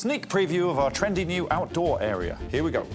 sneak preview of our trendy new outdoor area. Here we go.